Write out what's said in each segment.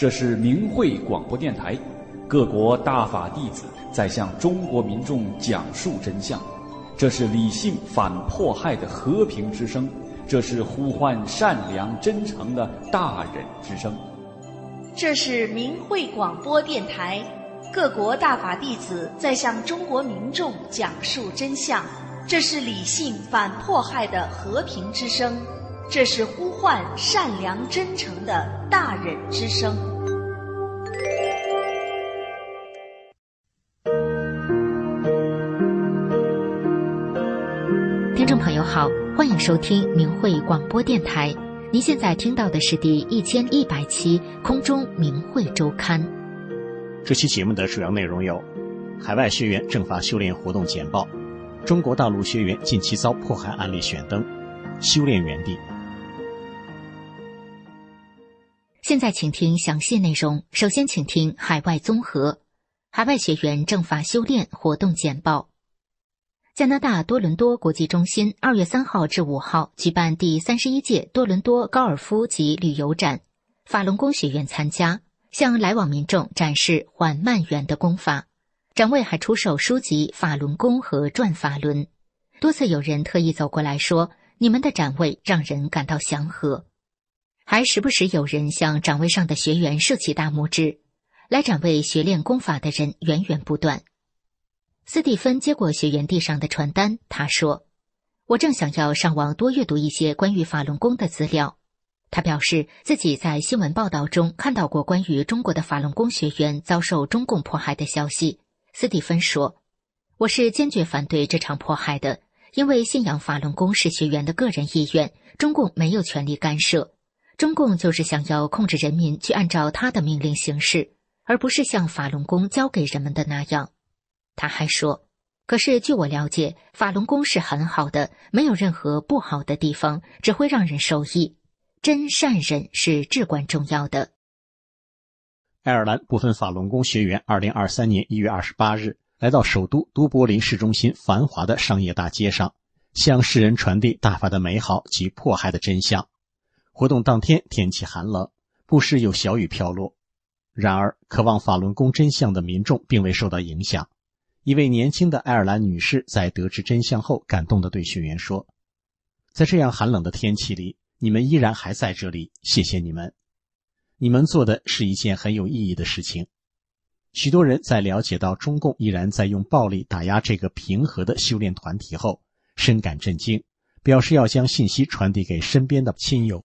这是明慧广播电台，各国大法弟子在向中国民众讲述真相。这是理性反迫害的和平之声，这是呼唤善良真诚的大忍之声。这是明慧广播电台，各国大法弟子在向中国民众讲述真相。这是理性反迫害的和平之声，这是呼唤善良真诚的大忍之声。好，欢迎收听明慧广播电台。您现在听到的是第一千一百期空中明慧周刊。这期节目的主要内容有：海外学员政法修炼活动简报；中国大陆学员近期遭迫害案例选登；修炼园地。现在请听详细内容。首先，请听海外综合：海外学员政法修炼活动简报。加拿大多伦多国际中心二月三号至五号举办第三十一届多伦多高尔夫及旅游展，法轮功学员参加，向来往民众展示缓慢圆的功法。展位还出售书籍《法轮功》和《转法轮》。多次有人特意走过来说：“你们的展位让人感到祥和。”还时不时有人向展位上的学员竖起大拇指。来展位学练功法的人源源不断。斯蒂芬接过学员地上的传单，他说：“我正想要上网多阅读一些关于法轮功的资料。”他表示自己在新闻报道中看到过关于中国的法轮功学员遭受中共迫害的消息。斯蒂芬说：“我是坚决反对这场迫害的，因为信仰法轮功是学员的个人意愿，中共没有权利干涉。中共就是想要控制人民去按照他的命令行事，而不是像法轮功教给人们的那样。”他还说：“可是据我了解，法轮功是很好的，没有任何不好的地方，只会让人受益。真善忍是至关重要的。”爱尔兰部分法轮功学员，二零二三年一月二十八日来到首都都柏林市中心繁华的商业大街上，向世人传递大法的美好及迫害的真相。活动当天天气寒冷，不时有小雨飘落。然而，渴望法轮功真相的民众并未受到影响。一位年轻的爱尔兰女士在得知真相后，感动地对学员说：“在这样寒冷的天气里，你们依然还在这里，谢谢你们！你们做的是一件很有意义的事情。”许多人在了解到中共依然在用暴力打压这个平和的修炼团体后，深感震惊，表示要将信息传递给身边的亲友。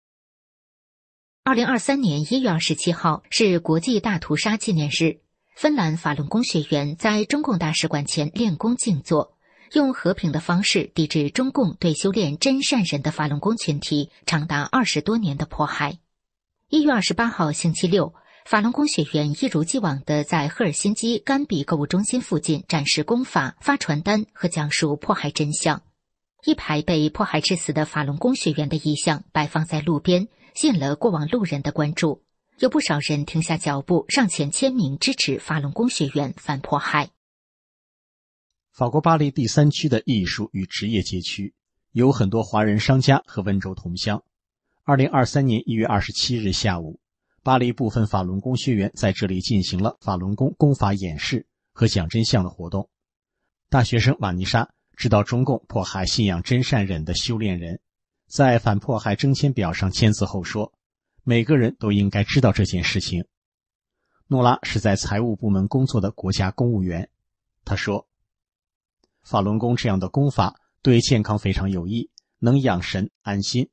二零二三年一月二十七号是国际大屠杀纪念日。芬兰法轮功学员在中共大使馆前练功静坐，用和平的方式抵制中共对修炼真善人的法轮功群体长达二十多年的迫害。一月二十八号星期六，法轮功学员一如既往地在赫尔辛基甘比购物中心附近展示功法、发传单和讲述迫害真相。一排被迫害致死的法轮功学员的遗像摆放在路边，吸引了过往路人的关注。有不少人停下脚步上前签名支持法轮功学员反迫害。法国巴黎第三区的艺术与职业街区有很多华人商家和温州同乡。二零二三年一月二十七日下午，巴黎部分法轮功学员在这里进行了法轮功功法演示和讲真相的活动。大学生瓦妮莎知道中共迫害信仰真善忍的修炼人，在反迫害征签表上签字后说。每个人都应该知道这件事情。诺拉是在财务部门工作的国家公务员，他说：“法轮功这样的功法对健康非常有益，能养神安心。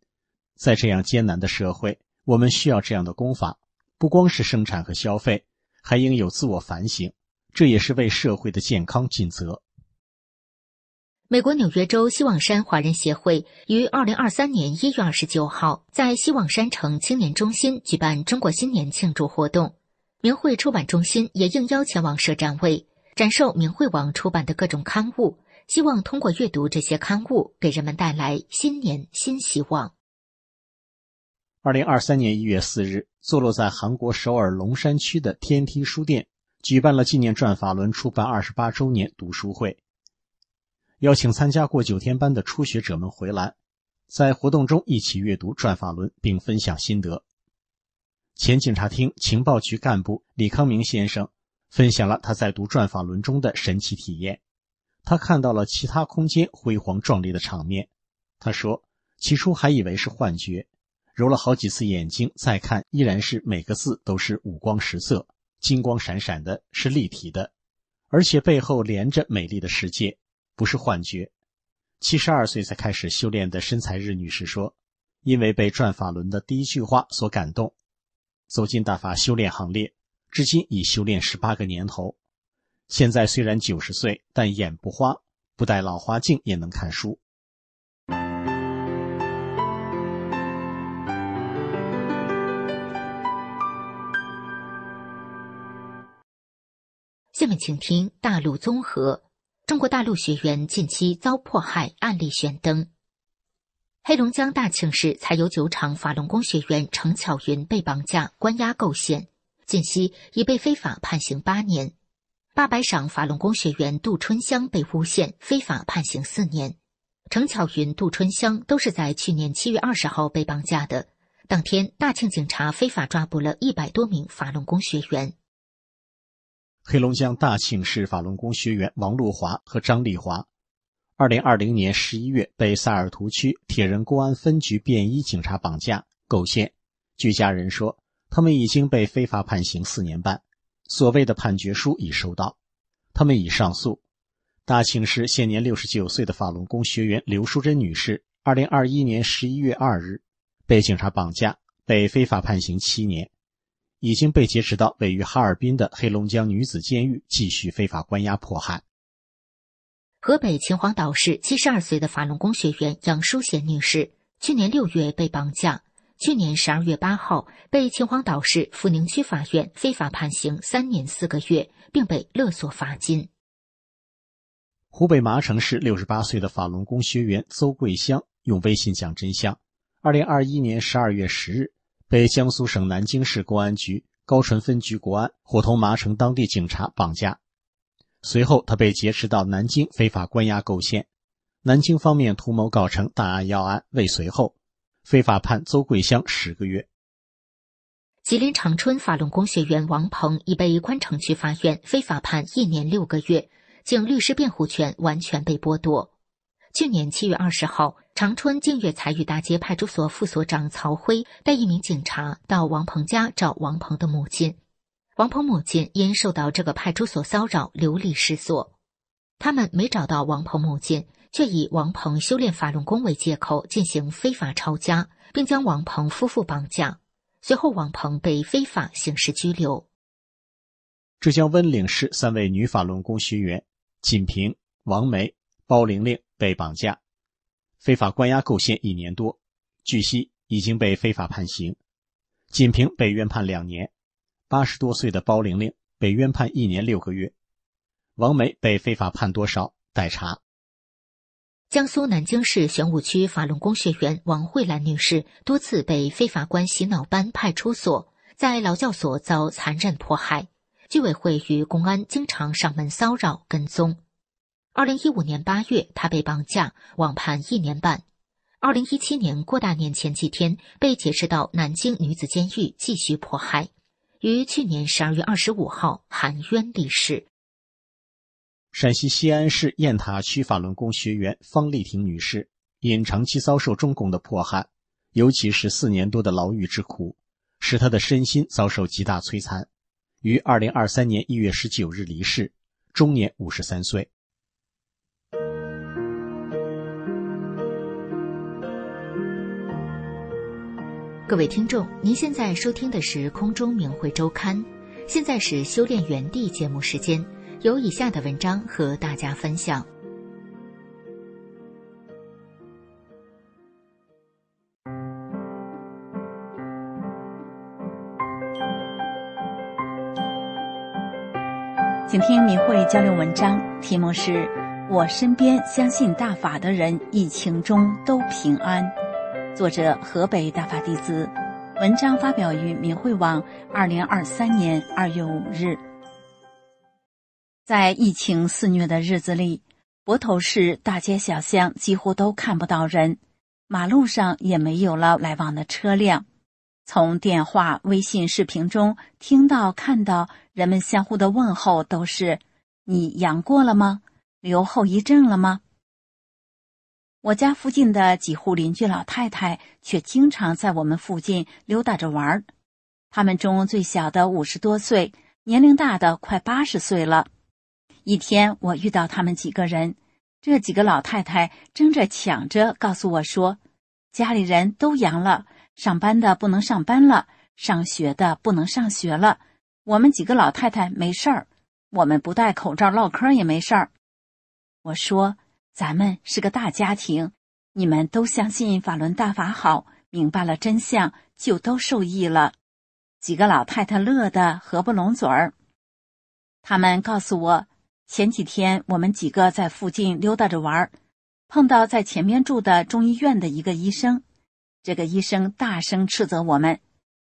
在这样艰难的社会，我们需要这样的功法，不光是生产和消费，还应有自我反省，这也是为社会的健康尽责。”美国纽约州希望山华人协会于二零二三年一月二十九号在希望山城青年中心举办中国新年庆祝活动。明慧出版中心也应邀前往设展位，展售明慧网出版的各种刊物，希望通过阅读这些刊物，给人们带来新年新希望。二零二三年一月四日，坐落在韩国首尔龙山区的天梯书店举办了纪念转法轮出版二十八周年读书会。邀请参加过九天班的初学者们回来，在活动中一起阅读《转法轮》并分享心得。前警察厅情报局干部李康明先生分享了他在读转法轮中的神奇体验。他看到了其他空间辉煌壮丽的场面。他说：“起初还以为是幻觉，揉了好几次眼睛再看，依然是每个字都是五光十色、金光闪闪的，是立体的，而且背后连着美丽的世界，不是幻觉。”七十二岁才开始修炼的身材日女士说：“因为被转法轮的第一句话所感动，走进大法修炼行列，至今已修炼十八个年头。现在虽然九十岁，但眼不花，不戴老花镜也能看书。”下面请听大陆综合。中国大陆学员近期遭迫害案例悬灯。黑龙江大庆市才有九场法轮功学员程巧云被绑架关押构陷，近期已被非法判刑八年。八百赏法轮功学员杜春香被诬陷非法判刑四年。程巧云、杜春香都是在去年七月二十号被绑架的。当天，大庆警察非法抓捕了一百多名法轮功学员。黑龙江大庆市法轮功学员王路华和张丽华，二零二零年十一月被萨尔图区铁人公安分局便衣警察绑架构陷。据家人说，他们已经被非法判刑四年半，所谓的判决书已收到，他们已上诉。大庆市现年六十九岁的法轮功学员刘淑珍女士，二零二一年十一月二日被警察绑架，被非法判刑七年。已经被劫持到位于哈尔滨的黑龙江女子监狱，继续非法关押迫害。河北秦皇岛市七十二岁的法轮功学员杨淑贤女士，去年六月被绑架，去年十二月八号被秦皇岛市阜宁区法院非法判刑三年四个月，并被勒索罚金。湖北麻城市六十八岁的法轮功学员邹桂香用微信讲真相：二零二一年十二月十日。被江苏省南京市公安局高淳分局国安伙同麻城当地警察绑架，随后他被劫持到南京非法关押构陷，南京方面图谋搞成大案要案未遂后，非法判邹桂香十个月。吉林长春法轮功学员王鹏已被宽城区法院非法判一年六个月，经律师辩护权完全被剥夺。去年七月二十号，长春净月财与大街派出所副所长曹辉带一名警察到王鹏家找王鹏的母亲。王鹏母亲因受到这个派出所骚扰，流离失所。他们没找到王鹏母亲，却以王鹏修炼法轮功为借口进行非法抄家，并将王鹏夫妇绑架。随后，王鹏被非法刑事拘留。浙江温岭市三位女法轮功学员锦平、王梅、包玲玲。被绑架，非法关押构陷一年多，据悉已经被非法判刑。锦平被冤判两年，八十多岁的包玲玲被冤判一年六个月。王梅被非法判多少？待查。江苏南京市玄武区法轮功学员王慧兰女士多次被非法关洗脑班派出所，在劳教所遭残忍迫害，居委会与公安经常上门骚扰跟踪。二零一五年八月，他被绑架，网判一年半。二零一七年过大年前几天，被劫持到南京女子监狱继续迫害，于去年十二月二十五号含冤离世。陕西西安市雁塔区法轮功学员方丽婷女士，因长期遭受中共的迫害，尤其是四年多的牢狱之苦，使她的身心遭受极大摧残，于二零二三年一月十九日离世，终年五十三岁。各位听众，您现在收听的是空中明慧周刊，现在是修炼原地节目时间，有以下的文章和大家分享。请听明慧交流文章，题目是《我身边相信大法的人，疫情中都平安》。作者河北大法弟子，文章发表于明慧网，二零二三年二月五日。在疫情肆虐的日子里，泊头市大街小巷几乎都看不到人，马路上也没有了来往的车辆。从电话、微信视频中听到、看到人们相互的问候都是：“你阳过了吗？留后遗症了吗？”我家附近的几户邻居老太太却经常在我们附近溜达着玩儿。他们中最小的五十多岁，年龄大的快八十岁了。一天，我遇到他们几个人，这几个老太太争着抢着告诉我说：“家里人都阳了，上班的不能上班了，上学的不能上学了。我们几个老太太没事儿，我们不戴口罩唠嗑也没事儿。”我说。咱们是个大家庭，你们都相信法轮大法好，明白了真相就都受益了。几个老太太乐得合不拢嘴儿。他们告诉我，前几天我们几个在附近溜达着玩儿，碰到在前面住的中医院的一个医生。这个医生大声斥责我们：“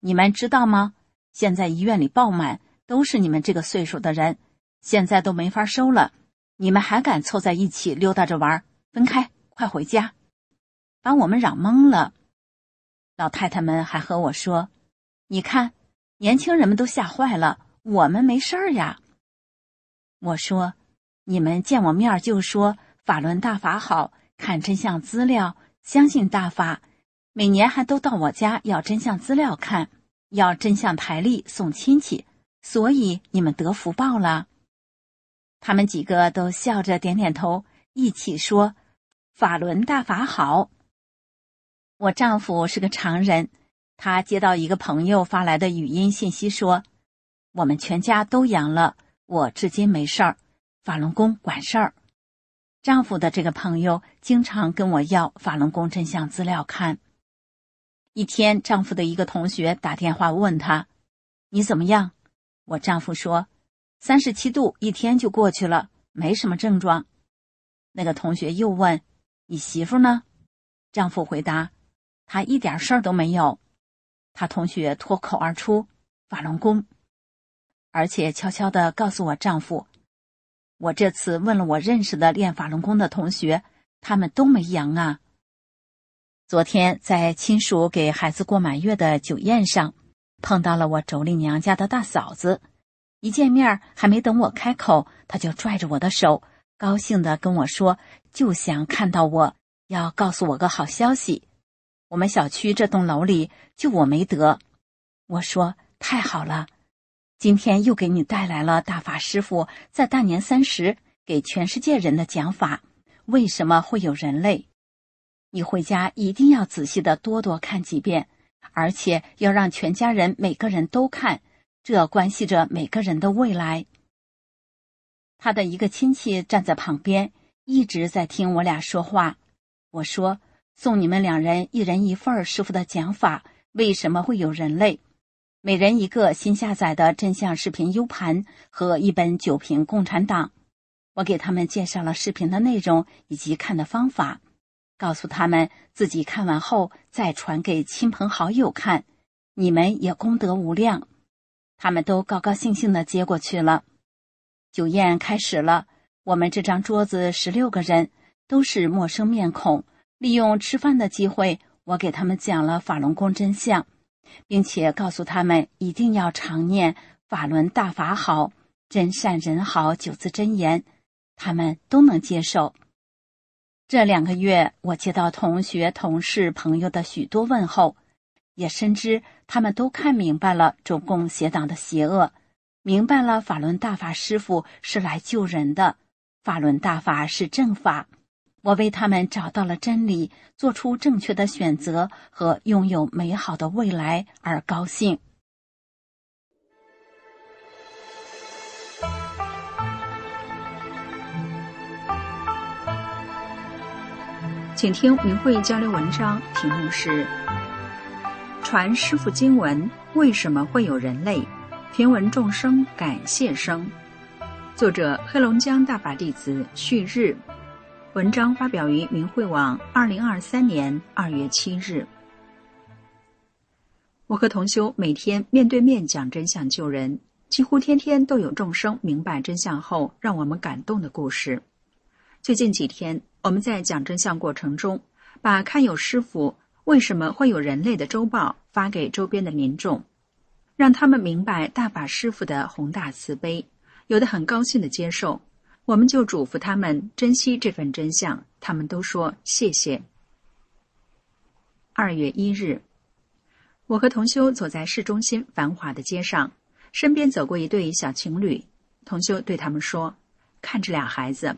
你们知道吗？现在医院里爆满，都是你们这个岁数的人，现在都没法收了。”你们还敢凑在一起溜达着玩？分开，快回家！把我们嚷懵了。老太太们还和我说：“你看，年轻人们都吓坏了，我们没事儿呀。”我说：“你们见我面就说法轮大法好，看真相资料，相信大法，每年还都到我家要真相资料看，要真相台历送亲戚，所以你们得福报了。”他们几个都笑着点点头，一起说：“法轮大法好。”我丈夫是个常人，他接到一个朋友发来的语音信息说：“我们全家都阳了，我至今没事儿，法轮功管事儿。”丈夫的这个朋友经常跟我要法轮功真相资料看。一天，丈夫的一个同学打电话问他：“你怎么样？”我丈夫说。三十七度，一天就过去了，没什么症状。那个同学又问：“你媳妇呢？”丈夫回答：“她一点事儿都没有。”他同学脱口而出：“法轮功。”而且悄悄的告诉我丈夫：“我这次问了我认识的练法轮功的同学，他们都没阳啊。”昨天在亲属给孩子过满月的酒宴上，碰到了我妯娌娘家的大嫂子。一见面，还没等我开口，他就拽着我的手，高兴的跟我说：“就想看到我，要告诉我个好消息。我们小区这栋楼里就我没得。”我说：“太好了，今天又给你带来了大法师傅在大年三十给全世界人的讲法。为什么会有人类？你回家一定要仔细的多多看几遍，而且要让全家人每个人都看。”这关系着每个人的未来。他的一个亲戚站在旁边，一直在听我俩说话。我说：“送你们两人一人一份师傅的讲法。为什么会有人类？每人一个新下载的真相视频 U 盘和一本九瓶共产党。”我给他们介绍了视频的内容以及看的方法，告诉他们自己看完后再传给亲朋好友看，你们也功德无量。他们都高高兴兴的接过去了。酒宴开始了，我们这张桌子十六个人都是陌生面孔。利用吃饭的机会，我给他们讲了法轮功真相，并且告诉他们一定要常念“法轮大法好，真善人好”九字真言。他们都能接受。这两个月，我接到同学、同事、朋友的许多问候。也深知他们都看明白了中共邪党的邪恶，明白了法轮大法师傅是来救人的，法轮大法是正法。我为他们找到了真理，做出正确的选择和拥有美好的未来而高兴。请听明慧交流文章，题目是。传师傅经文，为什么会有人类？平闻众生感谢声。作者：黑龙江大法弟子旭日。文章发表于明慧网，二零二三年二月七日。我和同修每天面对面讲真相救人，几乎天天都有众生明白真相后让我们感动的故事。最近几天，我们在讲真相过程中，把看有师傅。为什么会有人类的周报发给周边的民众，让他们明白大法师父的宏大慈悲，有的很高兴的接受。我们就嘱咐他们珍惜这份真相，他们都说谢谢。二月一日，我和同修走在市中心繁华的街上，身边走过一对小情侣，同修对他们说：“看这俩孩子。”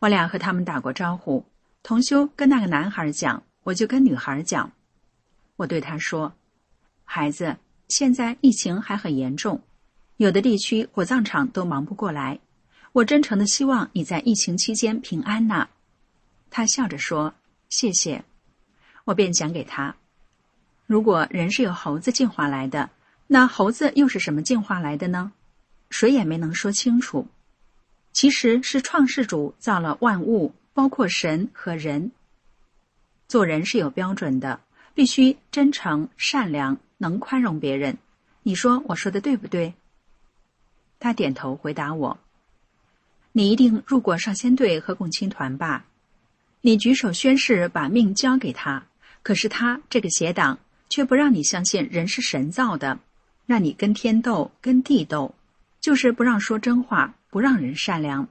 我俩和他们打过招呼，同修跟那个男孩讲。我就跟女孩讲，我对她说：“孩子，现在疫情还很严重，有的地区火葬场都忙不过来。我真诚的希望你在疫情期间平安呐。”他笑着说：“谢谢。”我便讲给他：“如果人是由猴子进化来的，那猴子又是什么进化来的呢？谁也没能说清楚。其实是创世主造了万物，包括神和人。”做人是有标准的，必须真诚、善良，能宽容别人。你说我说的对不对？他点头回答我：“你一定入过少先队和共青团吧？你举手宣誓把命交给他，可是他这个邪党却不让你相信人是神造的，让你跟天斗、跟地斗，就是不让说真话，不让人善良。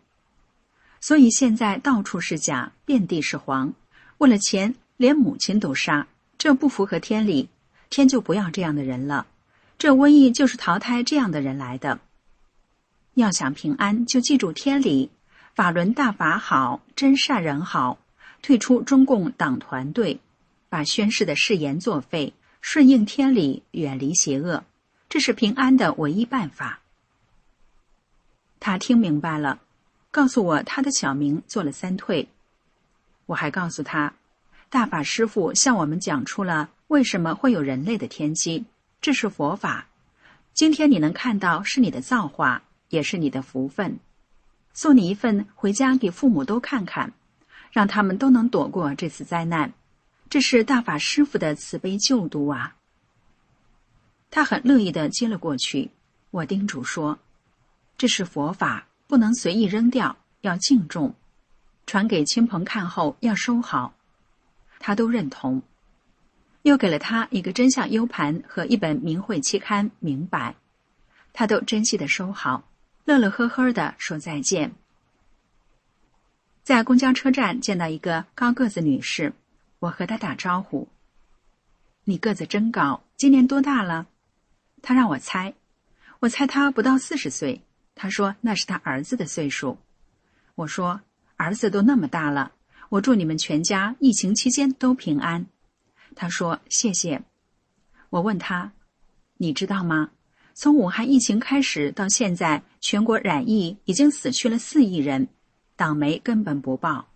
所以现在到处是假，遍地是黄，为了钱。”连母亲都杀，这不符合天理，天就不要这样的人了。这瘟疫就是淘汰这样的人来的。要想平安，就记住天理，法轮大法好，真善人好，退出中共党团队，把宣誓的誓言作废，顺应天理，远离邪恶，这是平安的唯一办法。他听明白了，告诉我他的小名做了三退。我还告诉他。大法师父向我们讲出了为什么会有人类的天机，这是佛法。今天你能看到，是你的造化，也是你的福分。送你一份，回家给父母都看看，让他们都能躲过这次灾难。这是大法师父的慈悲救度啊！他很乐意的接了过去。我叮嘱说：“这是佛法，不能随意扔掉，要敬重。传给亲朋看后，要收好。”他都认同，又给了他一个真相 U 盘和一本明慧期刊，明白，他都珍惜的收好，乐乐呵呵的说再见。在公交车站见到一个高个子女士，我和她打招呼：“你个子真高，今年多大了？”她让我猜，我猜她不到四十岁。她说那是她儿子的岁数。我说儿子都那么大了。我祝你们全家疫情期间都平安。他说：“谢谢。”我问他：“你知道吗？从武汉疫情开始到现在，全国染疫已经死去了四亿人，党媒根本不报，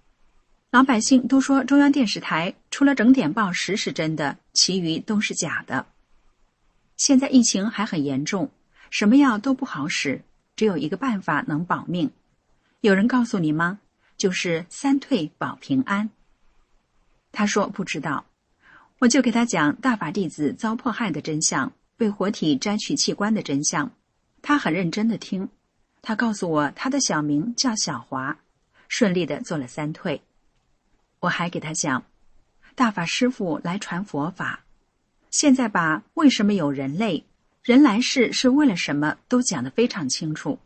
老百姓都说中央电视台除了整点报实是真的，其余都是假的。现在疫情还很严重，什么药都不好使，只有一个办法能保命。有人告诉你吗？”就是三退保平安。他说不知道，我就给他讲大法弟子遭迫害的真相，被活体摘取器官的真相。他很认真的听。他告诉我他的小名叫小华，顺利的做了三退。我还给他讲，大法师父来传佛法，现在把为什么有人类，人来世是为了什么都讲得非常清楚。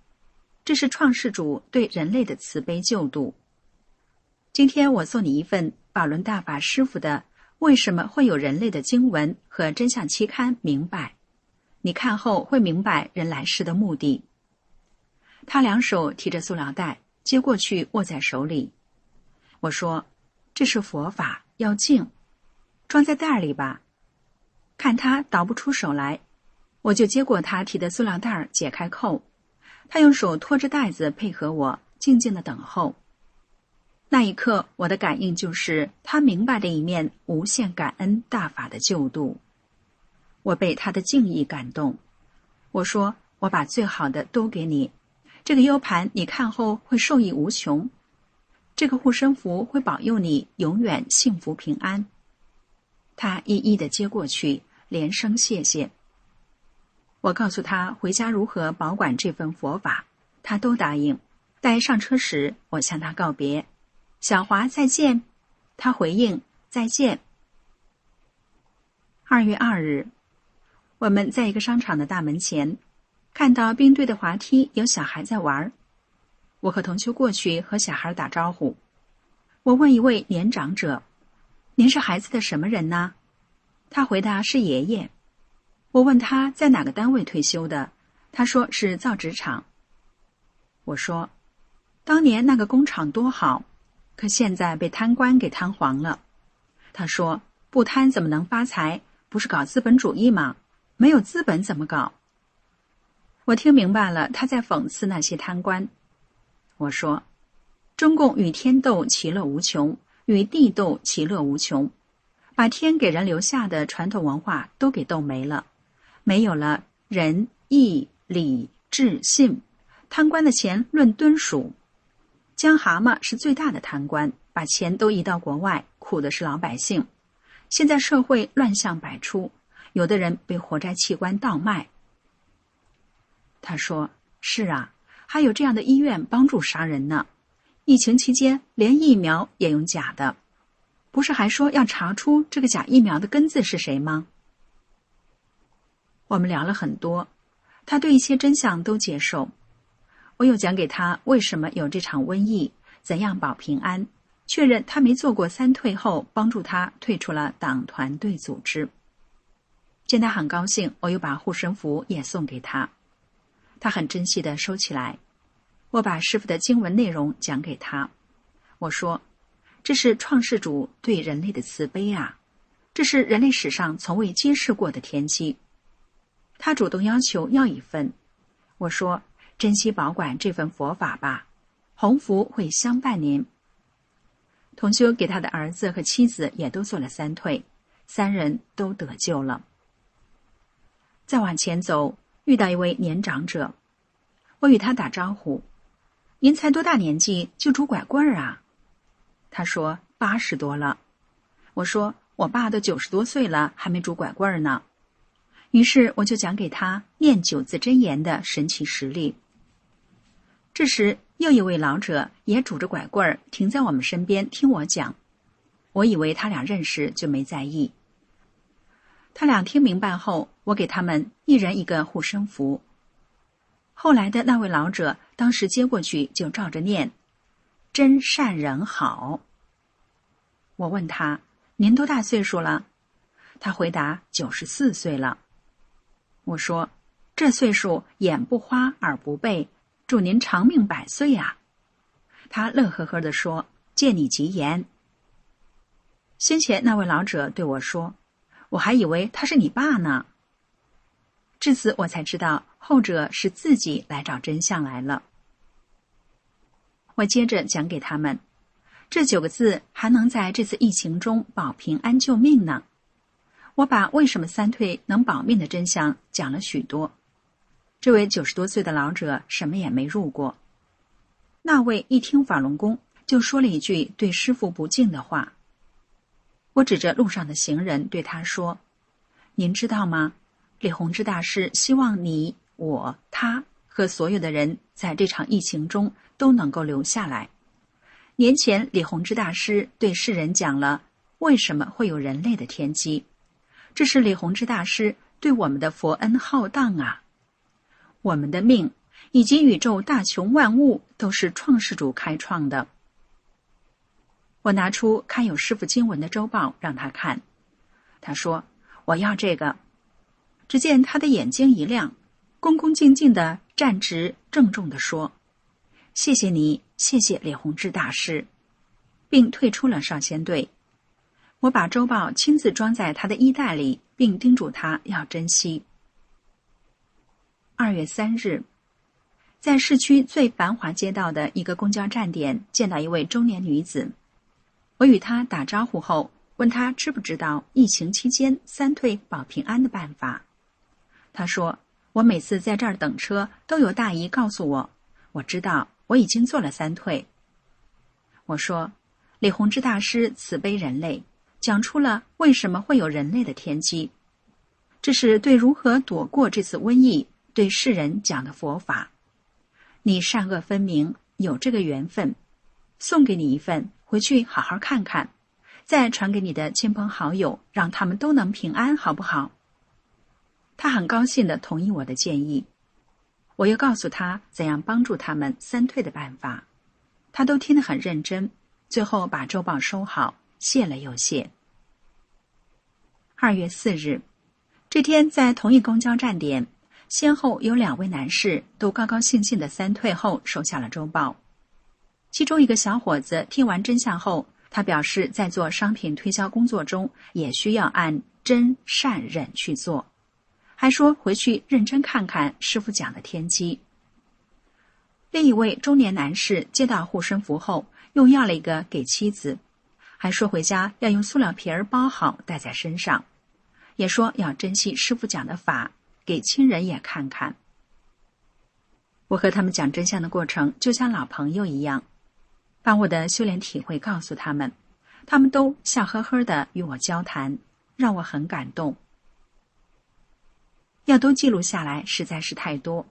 这是创世主对人类的慈悲救度。今天我送你一份宝轮大法师傅的《为什么会有人类的经文和真相期刊》，明白？你看后会明白人来世的目的。他两手提着塑料袋，接过去握在手里。我说：“这是佛法，要静，装在袋里吧。”看他倒不出手来，我就接过他提的塑料袋，解开扣。他用手托着袋子，配合我，静静的等候。那一刻，我的感应就是他明白的一面，无限感恩大法的救度。我被他的敬意感动。我说：“我把最好的都给你，这个 U 盘你看后会受益无穷，这个护身符会保佑你永远幸福平安。”他一一的接过去，连声谢谢。我告诉他回家如何保管这份佛法，他都答应。待上车时，我向他告别。小华再见，他回应再见。二月二日，我们在一个商场的大门前，看到冰队的滑梯有小孩在玩我和同修过去和小孩打招呼。我问一位年长者：“您是孩子的什么人呢？”他回答：“是爷爷。”我问他在哪个单位退休的，他说是造纸厂。我说：“当年那个工厂多好，可现在被贪官给贪黄了。”他说：“不贪怎么能发财？不是搞资本主义吗？没有资本怎么搞？”我听明白了，他在讽刺那些贪官。我说：“中共与天斗，其乐无穷；与地斗，其乐无穷。把天给人留下的传统文化都给斗没了。”没有了仁义礼智信，贪官的钱论吨数。江蛤蟆是最大的贪官，把钱都移到国外，苦的是老百姓。现在社会乱象百出，有的人被活摘器官倒卖。他说：“是啊，还有这样的医院帮助杀人呢。疫情期间连疫苗也用假的，不是还说要查出这个假疫苗的根子是谁吗？”我们聊了很多，他对一些真相都接受。我又讲给他为什么有这场瘟疫，怎样保平安，确认他没做过三退后，帮助他退出了党团队组织。见他很高兴，我又把护身符也送给他，他很珍惜的收起来。我把师傅的经文内容讲给他，我说：“这是创世主对人类的慈悲啊，这是人类史上从未揭示过的天机。”他主动要求要一份，我说：“珍惜保管这份佛法吧，鸿福会相伴您。”同修给他的儿子和妻子也都做了三退，三人都得救了。再往前走，遇到一位年长者，我与他打招呼：“您才多大年纪就拄拐棍儿啊？”他说：“八十多了。”我说：“我爸都九十多岁了，还没拄拐棍儿呢。”于是我就讲给他念九字真言的神奇实力。这时，又一位老者也拄着拐棍儿停在我们身边听我讲。我以为他俩认识，就没在意。他俩听明白后，我给他们一人一个护身符。后来的那位老者当时接过去就照着念：“真善人好。”我问他：“您多大岁数了？”他回答：“九十四岁了。”我说：“这岁数眼不花耳不背，祝您长命百岁呀！”他乐呵呵地说：“借你吉言。”先前那位老者对我说：“我还以为他是你爸呢。”至此，我才知道后者是自己来找真相来了。我接着讲给他们，这九个字还能在这次疫情中保平安救命呢。我把为什么三退能保命的真相讲了许多。这位九十多岁的老者什么也没入过。那位一听法轮功，就说了一句对师傅不敬的话。我指着路上的行人对他说：“您知道吗？李洪志大师希望你、我、他和所有的人在这场疫情中都能够留下来。年前，李洪志大师对世人讲了为什么会有人类的天机。”这是李洪志大师对我们的佛恩浩荡啊！我们的命以及宇宙大穷万物都是创世主开创的。我拿出刊有师傅经文的周报让他看，他说：“我要这个。”只见他的眼睛一亮，恭恭敬敬的站直，郑重的说：“谢谢你，谢谢李洪志大师，并退出了少先队。”我把周报亲自装在他的衣袋里，并叮嘱他要珍惜。二月三日，在市区最繁华街道的一个公交站点，见到一位中年女子。我与她打招呼后，问她知不知道疫情期间三退保平安的办法。她说：“我每次在这儿等车，都有大姨告诉我，我知道我已经做了三退。”我说：“李洪志大师慈悲人类。”讲出了为什么会有人类的天机，这是对如何躲过这次瘟疫对世人讲的佛法。你善恶分明，有这个缘分，送给你一份，回去好好看看，再传给你的亲朋好友，让他们都能平安，好不好？”他很高兴的同意我的建议。我又告诉他怎样帮助他们三退的办法，他都听得很认真。最后把周报收好，谢了又谢。二月四日，这天在同一公交站点，先后有两位男士都高高兴兴的三退后收下了周报。其中一个小伙子听完真相后，他表示在做商品推销工作中也需要按真善忍去做。还说回去认真看看师傅讲的天机。另一位中年男士接到护身符后，又要了一个给妻子，还说回家要用塑料皮儿包好带在身上，也说要珍惜师傅讲的法，给亲人也看看。我和他们讲真相的过程，就像老朋友一样，把我的修炼体会告诉他们，他们都笑呵呵的与我交谈，让我很感动。要都记录下来，实在是太多。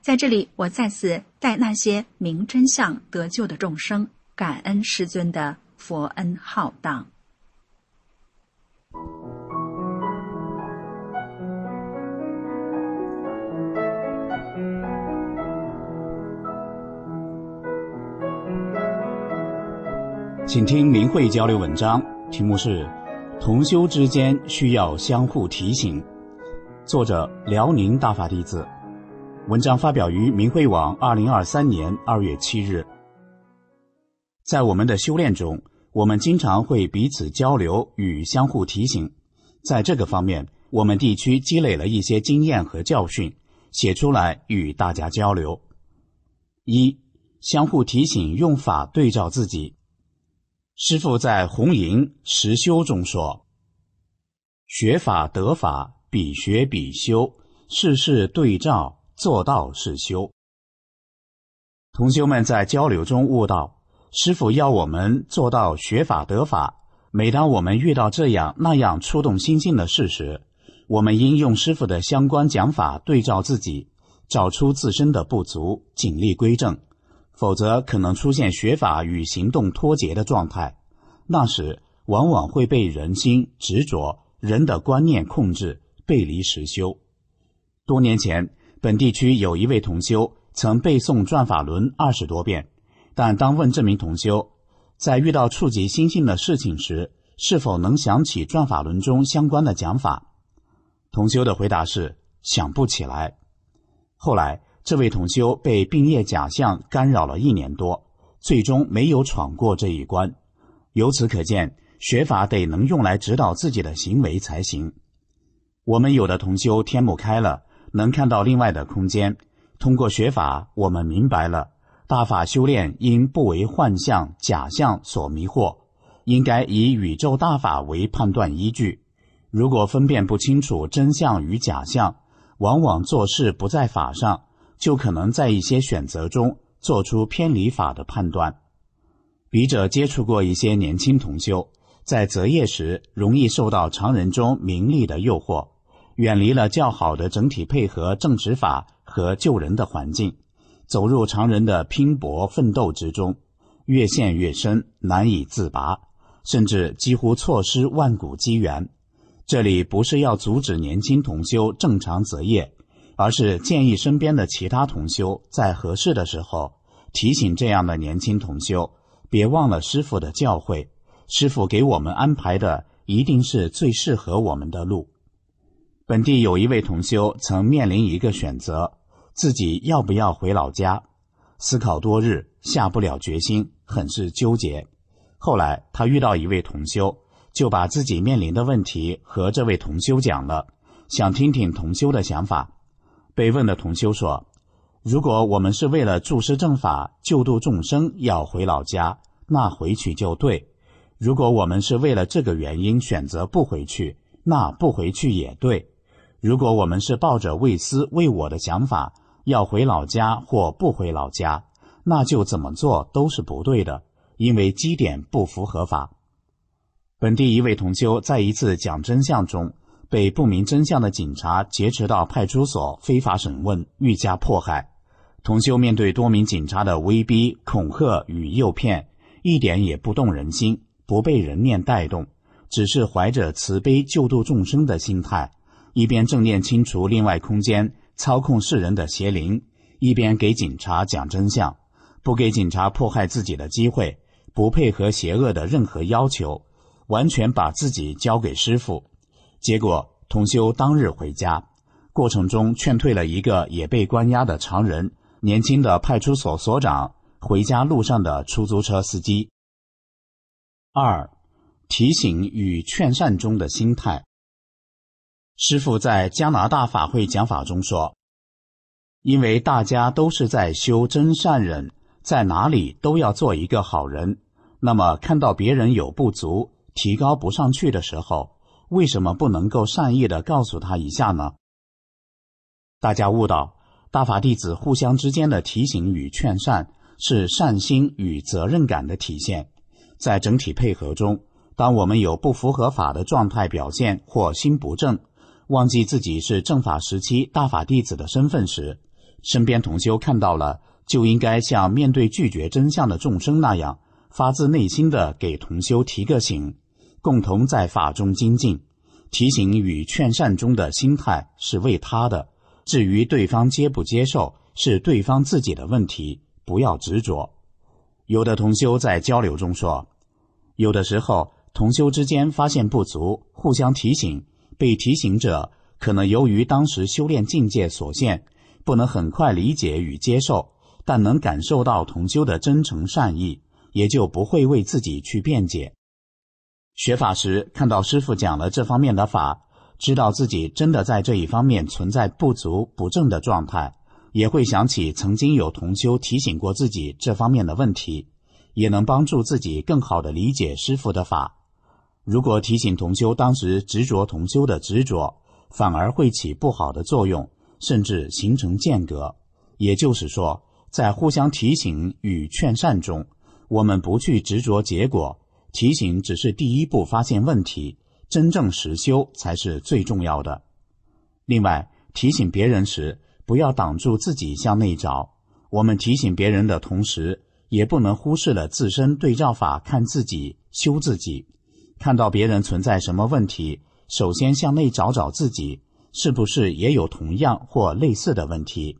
在这里，我再次代那些明真相得救的众生，感恩师尊的佛恩浩荡。请听明慧交流文章，题目是“同修之间需要相互提醒”。作者辽宁大法弟子，文章发表于明慧网，二零二三年二月七日。在我们的修炼中，我们经常会彼此交流与相互提醒。在这个方面，我们地区积累了一些经验和教训，写出来与大家交流。一、相互提醒，用法对照自己。师父在《红营实修》中说：“学法得法。”比学比修，事事对照，做到是修。同修们在交流中悟到，师傅要我们做到学法得法。每当我们遇到这样那样触动心性的事时，我们应用师傅的相关讲法对照自己，找出自身的不足，尽力归正。否则，可能出现学法与行动脱节的状态。那时，往往会被人心执着、人的观念控制。背离实修。多年前，本地区有一位同修曾背诵转法轮二十多遍，但当问这名同修在遇到触及心性的事情时，是否能想起转法轮中相关的讲法，同修的回答是想不起来。后来，这位同修被病业假象干扰了一年多，最终没有闯过这一关。由此可见，学法得能用来指导自己的行为才行。我们有的同修天目开了，能看到另外的空间。通过学法，我们明白了大法修炼应不为幻象、假象所迷惑，应该以宇宙大法为判断依据。如果分辨不清楚真相与假象，往往做事不在法上，就可能在一些选择中做出偏离法的判断。笔者接触过一些年轻同修，在择业时容易受到常人中名利的诱惑。远离了较好的整体配合正直法和救人的环境，走入常人的拼搏奋斗之中，越陷越深，难以自拔，甚至几乎错失万古机缘。这里不是要阻止年轻同修正常择业，而是建议身边的其他同修在合适的时候提醒这样的年轻同修，别忘了师傅的教诲，师傅给我们安排的一定是最适合我们的路。本地有一位同修曾面临一个选择，自己要不要回老家？思考多日，下不了决心，很是纠结。后来他遇到一位同修，就把自己面临的问题和这位同修讲了，想听听同修的想法。被问的同修说：“如果我们是为了助师正法、救度众生要回老家，那回去就对；如果我们是为了这个原因选择不回去，那不回去也对。”如果我们是抱着为私为我的想法要回老家或不回老家，那就怎么做都是不对的，因为基点不符合法。本地一位同修在一次讲真相中，被不明真相的警察劫持到派出所非法审问，愈加迫害。同修面对多名警察的威逼、恐吓与诱骗，一点也不动人心，不被人念带动，只是怀着慈悲救度众生的心态，一边正念清除另外空间操控世人的邪灵，一边给警察讲真相，不给警察迫害自己的机会，不配合邪恶的任何要求，完全把自己交给师傅。结果同修当日回家，过程中劝退了一个也被关押的常人，年轻的派出所所长，回家路上的出租车司机。二，提醒与劝善中的心态。师傅在加拿大法会讲法中说：“因为大家都是在修真善忍，在哪里都要做一个好人。那么看到别人有不足、提高不上去的时候，为什么不能够善意的告诉他一下呢？”大家悟到，大法弟子互相之间的提醒与劝善，是善心与责任感的体现。在整体配合中，当我们有不符合法的状态表现或心不正，忘记自己是正法时期大法弟子的身份时，身边同修看到了，就应该像面对拒绝真相的众生那样，发自内心的给同修提个醒，共同在法中精进。提醒与劝善中的心态是为他的，至于对方接不接受，是对方自己的问题，不要执着。有的同修在交流中说。有的时候，同修之间发现不足，互相提醒。被提醒者可能由于当时修炼境界所限，不能很快理解与接受，但能感受到同修的真诚善意，也就不会为自己去辩解。学法时看到师傅讲了这方面的法，知道自己真的在这一方面存在不足不正的状态，也会想起曾经有同修提醒过自己这方面的问题。也能帮助自己更好的理解师傅的法。如果提醒同修当时执着同修的执着，反而会起不好的作用，甚至形成间隔。也就是说，在互相提醒与劝善中，我们不去执着结果，提醒只是第一步，发现问题，真正实修才是最重要的。另外，提醒别人时，不要挡住自己向内找。我们提醒别人的同时，也不能忽视了自身对照法，看自己修自己。看到别人存在什么问题，首先向内找找自己，是不是也有同样或类似的问题？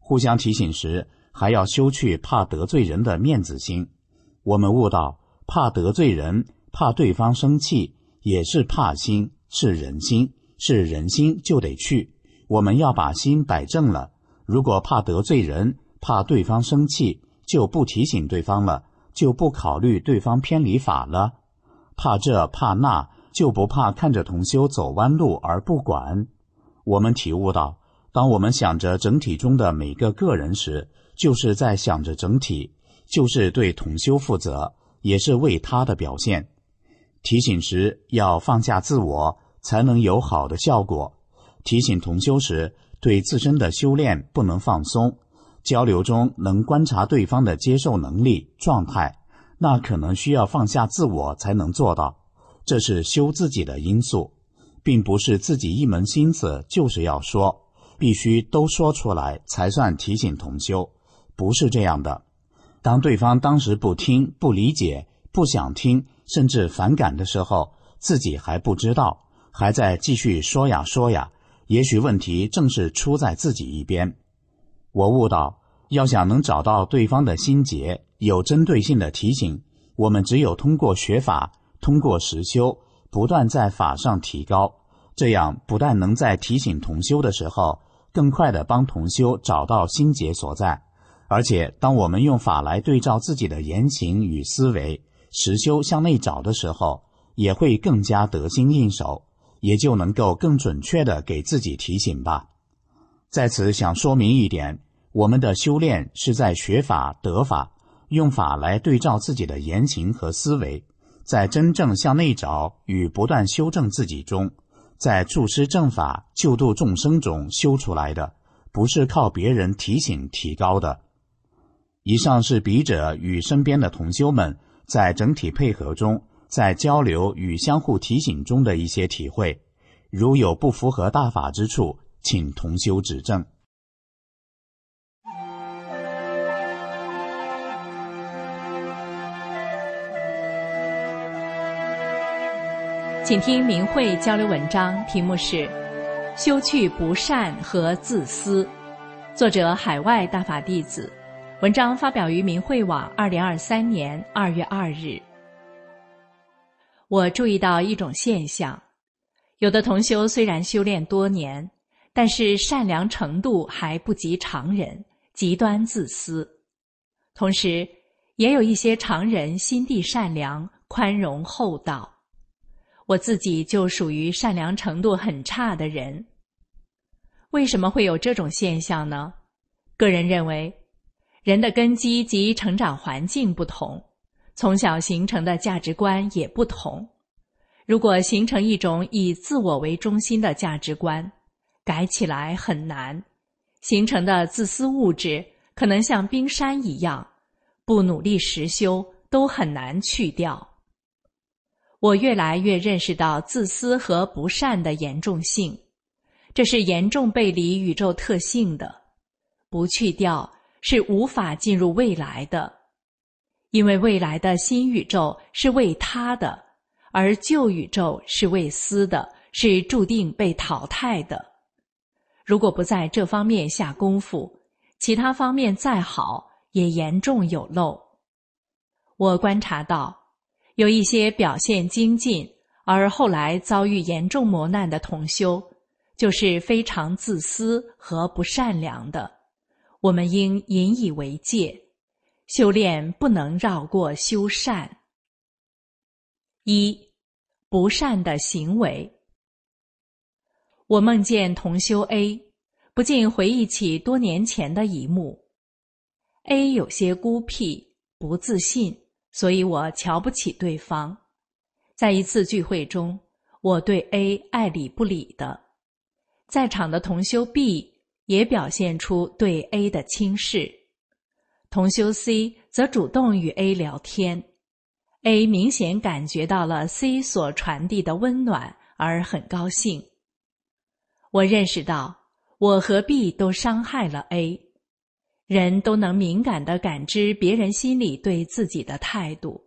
互相提醒时，还要修去怕得罪人的面子心。我们悟到，怕得罪人，怕对方生气，也是怕心，是人心，是人心就得去。我们要把心摆正了。如果怕得罪人，怕对方生气。就不提醒对方了，就不考虑对方偏离法了，怕这怕那，就不怕看着同修走弯路而不管。我们体悟到，当我们想着整体中的每个个人时，就是在想着整体，就是对同修负责，也是为他的表现。提醒时要放下自我，才能有好的效果。提醒同修时，对自身的修炼不能放松。交流中能观察对方的接受能力状态，那可能需要放下自我才能做到。这是修自己的因素，并不是自己一门心思就是要说，必须都说出来才算提醒同修，不是这样的。当对方当时不听、不理解、不想听，甚至反感的时候，自己还不知道，还在继续说呀说呀，也许问题正是出在自己一边。我悟到，要想能找到对方的心结，有针对性的提醒，我们只有通过学法，通过实修，不断在法上提高。这样不但能在提醒同修的时候，更快的帮同修找到心结所在，而且当我们用法来对照自己的言行与思维，实修向内找的时候，也会更加得心应手，也就能够更准确的给自己提醒吧。在此想说明一点，我们的修炼是在学法得法，用法来对照自己的言行和思维，在真正向内找与不断修正自己中，在助师正法救度众生中修出来的，不是靠别人提醒提高的。以上是笔者与身边的同修们在整体配合中，在交流与相互提醒中的一些体会，如有不符合大法之处。请同修指正。请听明慧交流文章，题目是“修去不善和自私”，作者海外大法弟子。文章发表于明慧网，二零二三年二月二日。我注意到一种现象：有的同修虽然修炼多年，但是善良程度还不及常人，极端自私；同时，也有一些常人心地善良、宽容厚道。我自己就属于善良程度很差的人。为什么会有这种现象呢？个人认为，人的根基及成长环境不同，从小形成的价值观也不同。如果形成一种以自我为中心的价值观，改起来很难。形成的自私物质可能像冰山一样，不努力实修都很难去掉。我越来越认识到自私和不善的严重性，这是严重背离宇宙特性的，不去掉是无法进入未来的，因为未来的新宇宙是为他的，而旧宇宙是为私的，是注定被淘汰的。如果不在这方面下功夫，其他方面再好也严重有漏。我观察到。有一些表现精进而后来遭遇严重磨难的同修，就是非常自私和不善良的。我们应引以为戒，修炼不能绕过修善。一不善的行为，我梦见同修 A，不禁回忆起多年前的一幕。A 有些孤僻，不自信。所以我瞧不起对方，在一次聚会中，我对 A 爱理不理的，在场的同修 B 也表现出对 A 的轻视，同修 C 则主动与 A 聊天，A 明显感觉到了 C 所传递的温暖而很高兴。我认识到我和 B 都伤害了 A。人都能敏感地感知别人心里对自己的态度。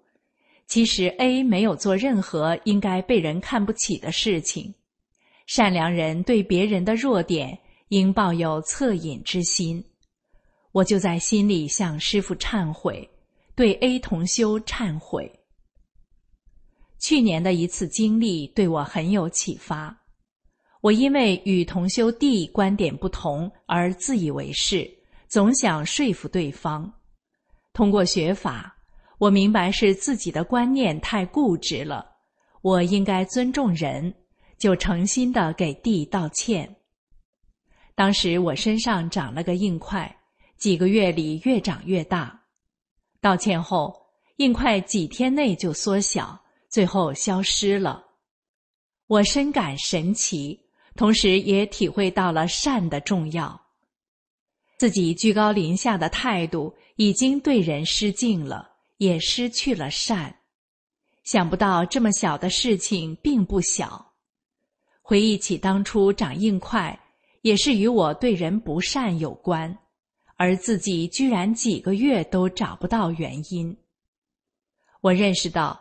其实 A 没有做任何应该被人看不起的事情。善良人对别人的弱点应抱有恻隐之心。我就在心里向师父忏悔，对 A 同修忏悔。去年的一次经历对我很有启发。我因为与同修 D 观点不同而自以为是。总想说服对方。通过学法，我明白是自己的观念太固执了。我应该尊重人，就诚心的给地道歉。当时我身上长了个硬块，几个月里越长越大。道歉后，硬块几天内就缩小，最后消失了。我深感神奇，同时也体会到了善的重要。自己居高临下的态度已经对人失敬了，也失去了善。想不到这么小的事情并不小。回忆起当初长硬块，也是与我对人不善有关，而自己居然几个月都找不到原因。我认识到，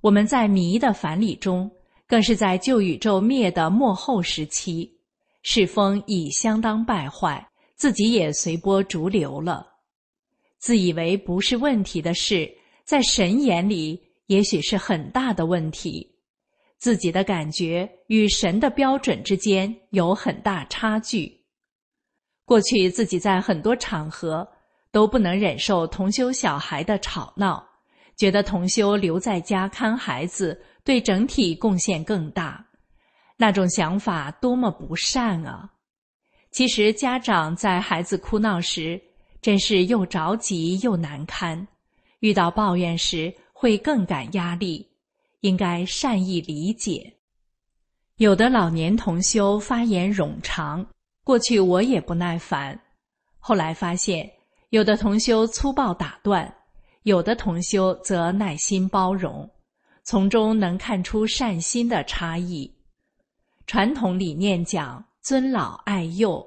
我们在迷的反理中，更是在旧宇宙灭的末后时期，世风已相当败坏。自己也随波逐流了，自以为不是问题的事，在神眼里也许是很大的问题。自己的感觉与神的标准之间有很大差距。过去自己在很多场合都不能忍受同修小孩的吵闹，觉得同修留在家看孩子对整体贡献更大，那种想法多么不善啊！其实，家长在孩子哭闹时，真是又着急又难堪；遇到抱怨时，会更感压力。应该善意理解。有的老年同修发言冗长，过去我也不耐烦。后来发现，有的同修粗暴打断，有的同修则耐心包容，从中能看出善心的差异。传统理念讲。尊老爱幼，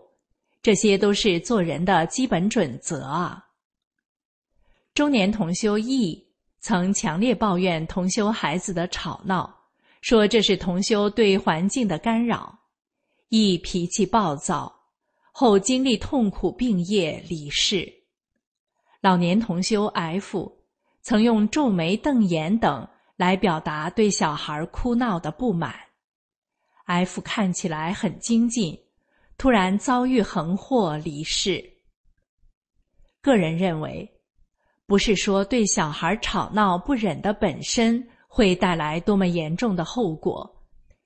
这些都是做人的基本准则啊。中年同修 E 曾强烈抱怨同修孩子的吵闹，说这是同修对环境的干扰，易脾气暴躁，后经历痛苦病业离世。老年同修 F 曾用皱眉瞪眼等来表达对小孩哭闹的不满。F 看起来很精进，突然遭遇横祸离世。个人认为，不是说对小孩吵闹不忍的本身。会带来多么严重的后果，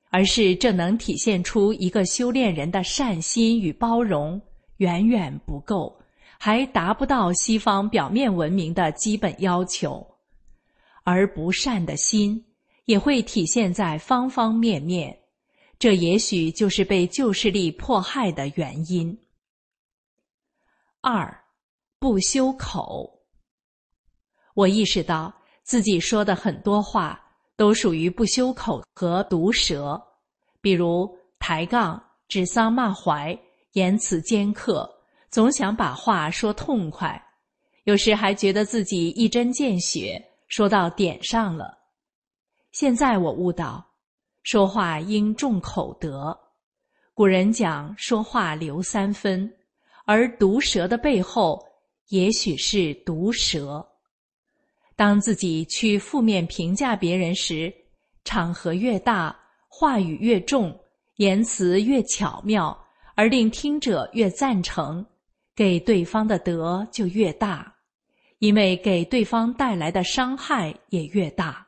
而是这能体现出一个修炼人的善心与包容远远不够，还达不到西方表面文明的基本要求，而不善的心也会体现在方方面面，这也许就是被旧势力迫害的原因。二，不修口，我意识到。自己说的很多话都属于不修口和毒舌，比如抬杠、指桑骂槐、言辞尖刻，总想把话说痛快，有时还觉得自己一针见血，说到点上了。现在我悟到，说话应重口德。古人讲说话留三分，而毒舌的背后，也许是毒舌。当自己去负面评价别人时，场合越大，话语越重，言辞越巧妙，而令听者越赞成，给对方的德就越大，因为给对方带来的伤害也越大。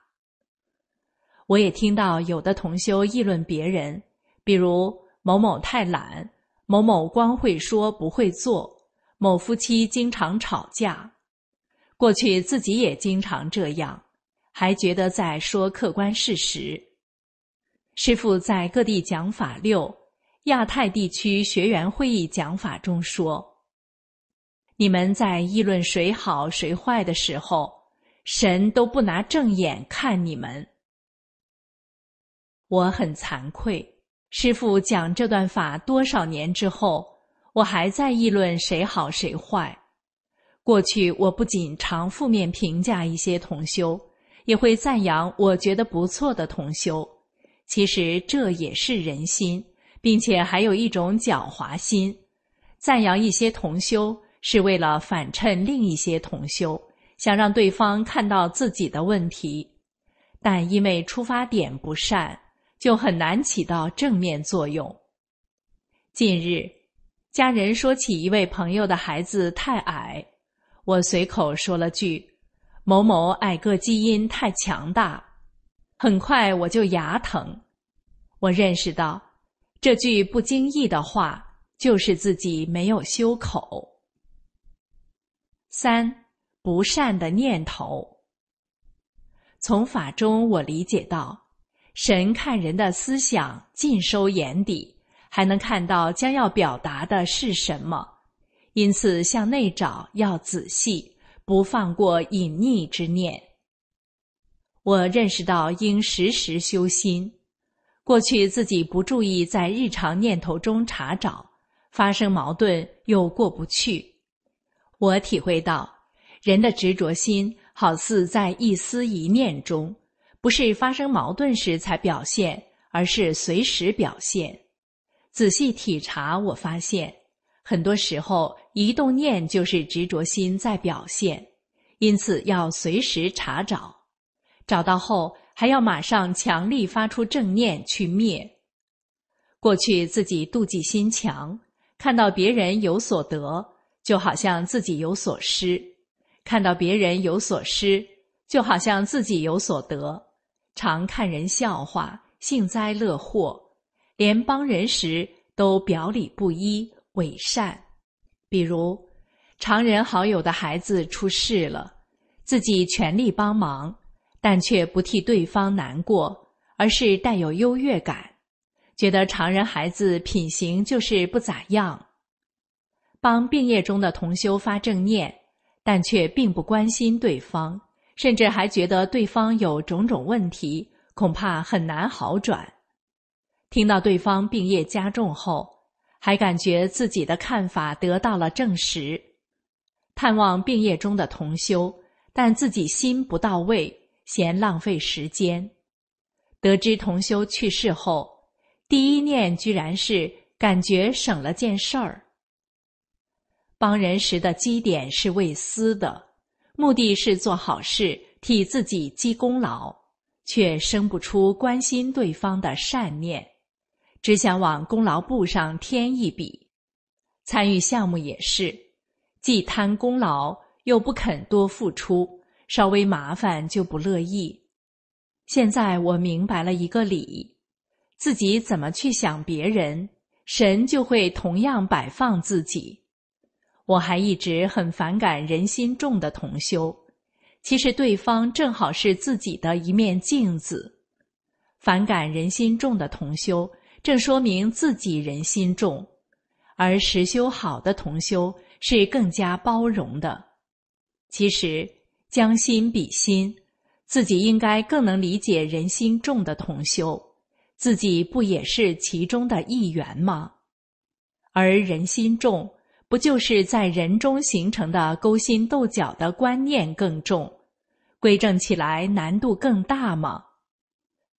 我也听到有的同修议论别人，比如某某太懒，某某光会说不会做，某夫妻经常吵架。过去自己也经常这样，还觉得在说客观事实。师父在各地讲法六亚太地区学员会议讲法中说：“你们在议论谁好谁坏的时候，神都不拿正眼看你们。”我很惭愧，师父讲这段法多少年之后，我还在议论谁好谁坏。过去我不仅常负面评价一些同修，也会赞扬我觉得不错的同修。其实这也是人心，并且还有一种狡猾心。赞扬一些同修是为了反衬另一些同修，想让对方看到自己的问题，但因为出发点不善，就很难起到正面作用。近日，家人说起一位朋友的孩子太矮。我随口说了句：“某某矮个基因太强大。”很快我就牙疼。我认识到，这句不经意的话就是自己没有修口。三不善的念头。从法中我理解到，神看人的思想尽收眼底，还能看到将要表达的是什么。因此，向内找要仔细，不放过隐匿之念。我认识到应时时修心。过去自己不注意在日常念头中查找，发生矛盾又过不去。我体会到，人的执着心好似在一思一念中，不是发生矛盾时才表现，而是随时表现。仔细体察，我发现。很多时候，一动念就是执着心在表现，因此要随时查找，找到后还要马上强力发出正念去灭。过去自己妒忌心强，看到别人有所得，就好像自己有所失；看到别人有所失，就好像自己有所得。常看人笑话，幸灾乐祸，连帮人时都表里不一。伪善，比如常人好友的孩子出事了，自己全力帮忙，但却不替对方难过，而是带有优越感，觉得常人孩子品行就是不咋样。帮病业中的同修发正念，但却并不关心对方，甚至还觉得对方有种种问题，恐怕很难好转。听到对方病业加重后。还感觉自己的看法得到了证实，探望病业中的同修，但自己心不到位，嫌浪费时间。得知同修去世后，第一念居然是感觉省了件事儿。帮人时的基点是为私的，目的是做好事，替自己积功劳，却生不出关心对方的善念，只想往功劳簿上添一笔。参与项目也是，既贪功劳，又不肯多付出，稍微麻烦就不乐意。现在我明白了一个理：自己怎么去想别人，神就会同样摆放自己。我还一直很反感人心重的同修，其实对方正好是自己的一面镜子。反感人心重的同修，正说明自己人心重。而实修好的同修是更加包容的。其实将心比心，自己应该更能理解人心重的同修，自己不也是其中的一员吗？而人心重，不就是在人中形成的勾心斗角的观念更重，归正起来难度更大吗？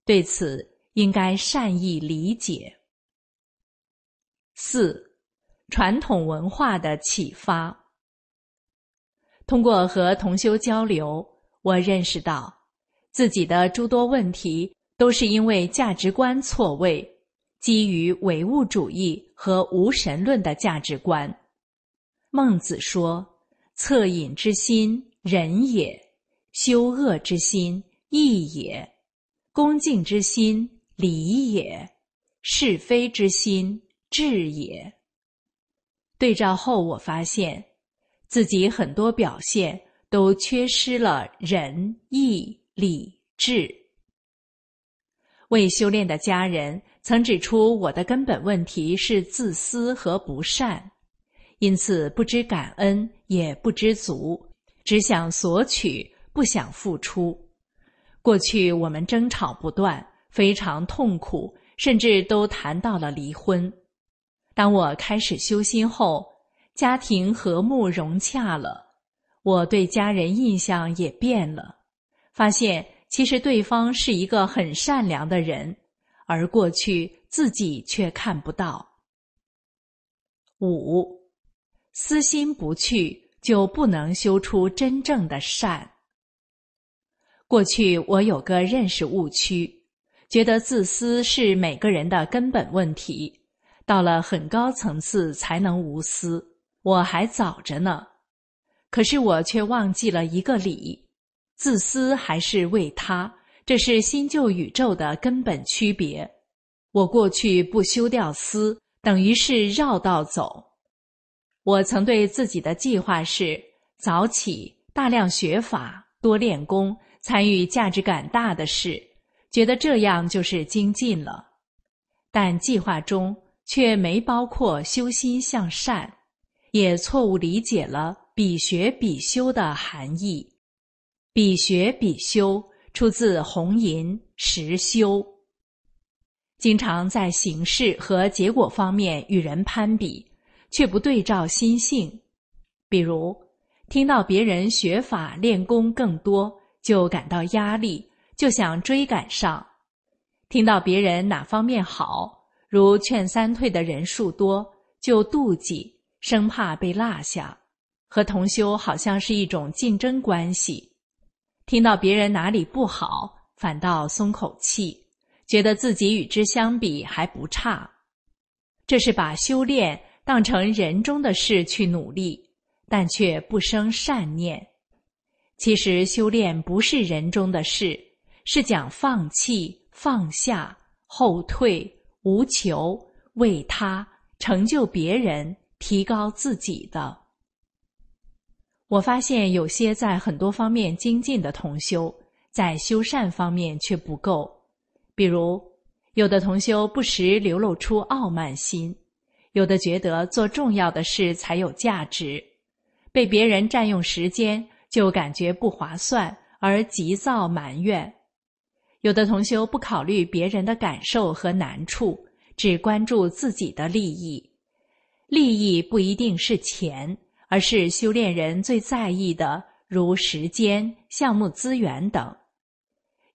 对此应该善意理解。四。传统文化的启发。通过和同修交流，我认识到自己的诸多问题都是因为价值观错位，基于唯物主义和无神论的价值观。孟子说：“恻隐之心仁也，羞恶之心义也，恭敬之心礼也，是非之心智也。”对照后，我发现自己很多表现都缺失了仁义礼智。未修炼的家人曾指出我的根本问题是自私和不善，因此不知感恩，也不知足，只想索取，不想付出。过去我们争吵不断，非常痛苦，甚至都谈到了离婚。当我开始修心后，家庭和睦融洽了，我对家人印象也变了，发现其实对方是一个很善良的人，而过去自己却看不到。五，私心不去，就不能修出真正的善。过去我有个认识误区，觉得自私是每个人的根本问题。到了很高层次才能无私，我还早着呢。可是我却忘记了一个理：自私还是为他，这是新旧宇宙的根本区别。我过去不修掉私，等于是绕道走。我曾对自己的计划是早起、大量学法、多练功、参与价值感大的事，觉得这样就是精进了。但计划中。却没包括修心向善，也错误理解了“比学比修”的含义。“比学比修”出自红吟《实修》，经常在形式和结果方面与人攀比，却不对照心性。比如，听到别人学法练功更多，就感到压力，就想追赶上；听到别人哪方面好。如劝三退的人数多，就妒忌，生怕被落下，和同修好像是一种竞争关系。听到别人哪里不好，反倒松口气，觉得自己与之相比还不差。这是把修炼当成人中的事去努力，但却不生善念。其实修炼不是人中的事，是讲放弃、放下、后退。无求为他成就别人，提高自己的。我发现有些在很多方面精进的同修，在修善方面却不够。比如，有的同修不时流露出傲慢心，有的觉得做重要的事才有价值，被别人占用时间就感觉不划算而急躁埋怨。有的同修不考虑别人的感受和难处，只关注自己的利益。利益不一定是钱，而是修炼人最在意的，如时间、项目资源等。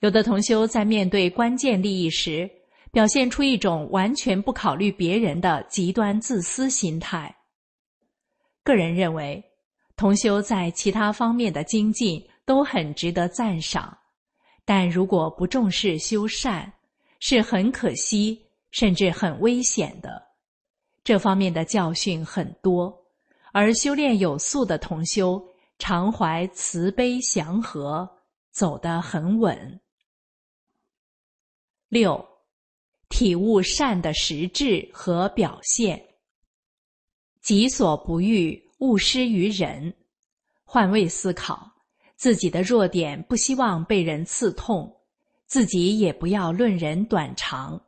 有的同修在面对关键利益时，表现出一种完全不考虑别人的极端自私心态。个人认为，同修在其他方面的精进都很值得赞赏，但如果不重视修善，是很可惜，甚至很危险的。这方面的教训很多，而修炼有素的同修常怀慈悲祥和，走得很稳。六。体悟善的实质和表现，己所不欲，勿施于人。换位思考，自己的弱点不希望被人刺痛，自己也不要论人短长。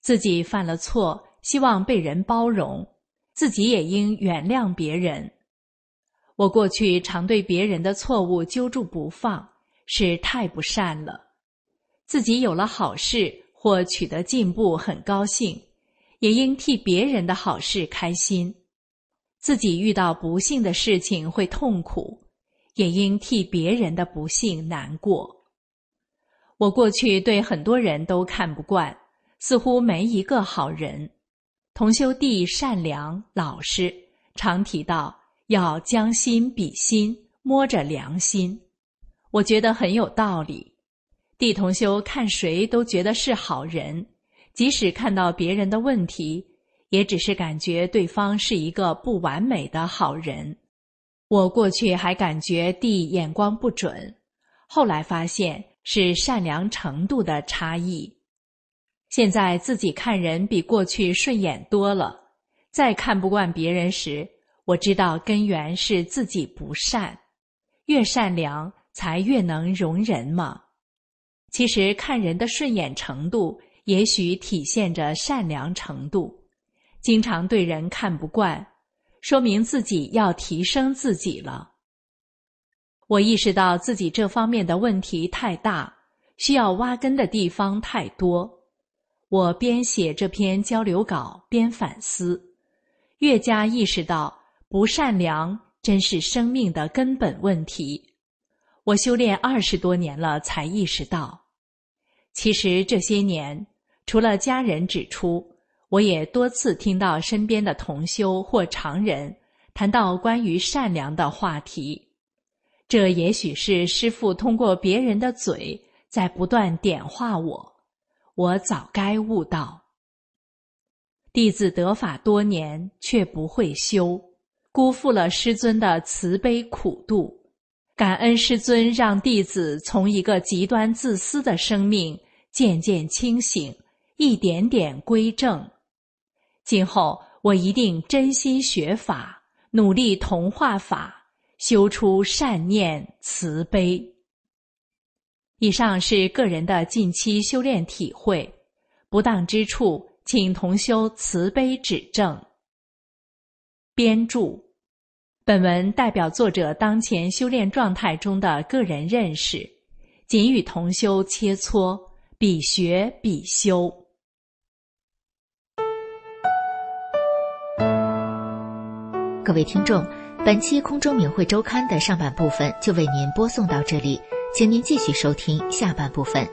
自己犯了错，希望被人包容，自己也应原谅别人。我过去常对别人的错误揪住不放，是太不善了。自己有了好事。或取得进步很高兴，也应替别人的好事开心；自己遇到不幸的事情会痛苦，也应替别人的不幸难过。我过去对很多人都看不惯，似乎没一个好人。同修弟善良老实，常提到要将心比心，摸着良心，我觉得很有道理。地同修看谁都觉得是好人，即使看到别人的问题，也只是感觉对方是一个不完美的好人。我过去还感觉地眼光不准，后来发现是善良程度的差异。现在自己看人比过去顺眼多了，再看不惯别人时，我知道根源是自己不善，越善良才越能容人嘛。其实看人的顺眼程度，也许体现着善良程度。经常对人看不惯，说明自己要提升自己了。我意识到自己这方面的问题太大，需要挖根的地方太多。我边写这篇交流稿边反思，越加意识到不善良真是生命的根本问题。我修炼二十多年了，才意识到。其实这些年，除了家人指出，我也多次听到身边的同修或常人谈到关于善良的话题。这也许是师父通过别人的嘴在不断点化我。我早该悟道。弟子得法多年却不会修，辜负了师尊的慈悲苦度。感恩师尊让弟子从一个极端自私的生命。渐渐清醒，一点点归正。今后我一定真心学法，努力同化法，修出善念慈悲。以上是个人的近期修炼体会，不当之处，请同修慈悲指正。编注：本文代表作者当前修炼状态中的个人认识，仅与同修切磋。比学比修。各位听众，本期空中明慧周刊的上半部分就为您播送到这里，请您继续收听下半部分。